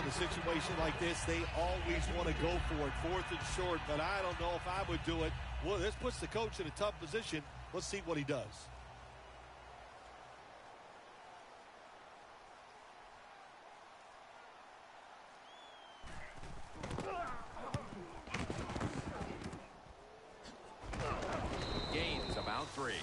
in a situation like this, they always want to go for it, fourth and short, but I don't know if I would do it. Well, this puts the coach in a tough position. Let's see what he does. Gains about three.